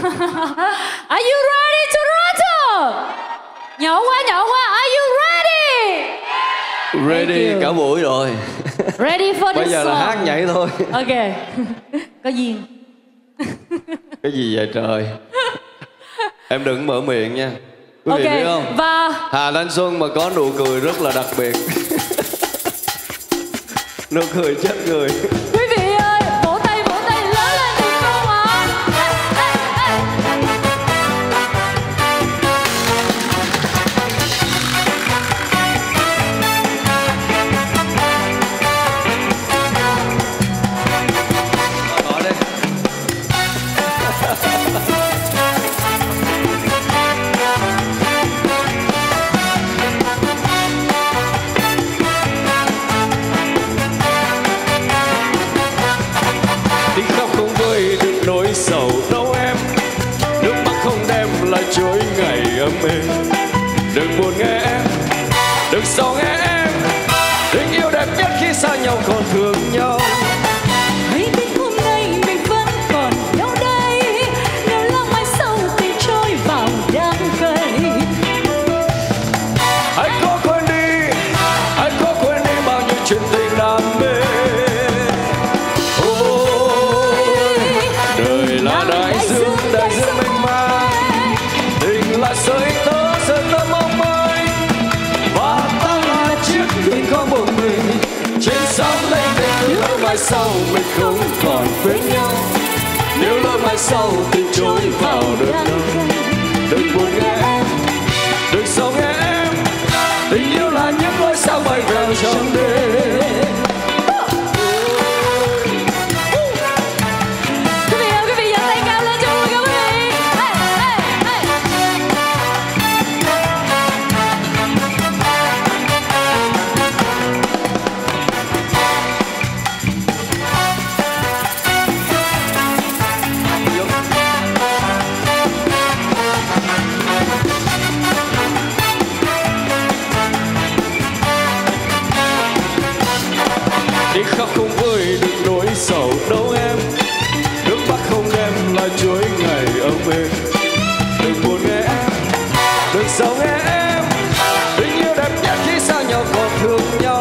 Are you ready, Toronto? Nhậu quá, nhỏ quá. Are you ready? Ready cả buổi rồi. Ready for this Bây giờ là hát nhảy thôi. Ok. Có duyên. Cái gì vậy trời? Em đừng mở miệng nha. Quý okay. vị không? Và Hà Lan Xuân mà có nụ cười rất là đặc biệt. nụ cười chết người. Đi khóc không vơi được nỗi sầu đau em. Nước mắt không đem lại chối ngày ấm êm. Đừng buồn nghe em, Đừng sầu nghe em. Tình yêu đẹp nhất khi xa nhau còn Trên lấy lênh lỡ Nếu mai sau mình không còn bên nhau. Nếu lỡ mai sau tình trôi vào đời đâu Đừng buồn nghe em, Đừng sầu nghe em. Tình yêu là những ngôi sao bay vào trong đêm. Chuỗi ngày ấm êm Đừng buồn nghe em, Đừng sầu nghe em. Tình yêu đẹp nhất khi xa nhau còn thương nhau.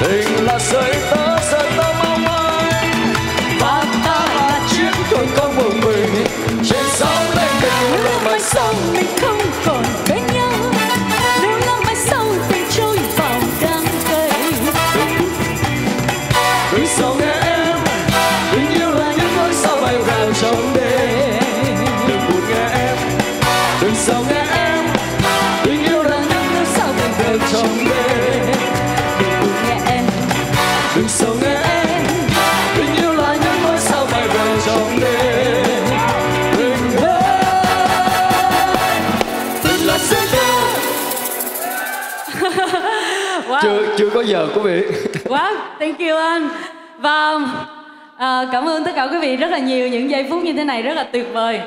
Tình là sợi tơ Sợi tơ mong manh Và ta là chiếc thuyền con một mình. Trên sóng đênh Nếu lỡ mai sau mình không còn bên nhau. Nếu lắm mai sau tình trôi vào đắng cay Đừng sầu nghe em Tình yêu là những ngôi sao bay vào trong đêm. Đừng buồn nghe em Đừng sầu nghe có giờ quý vị. Wow, thank you anh. Và à, cảm ơn tất cả quý vị rất là nhiều. Những giây phút như thế này rất là tuyệt vời.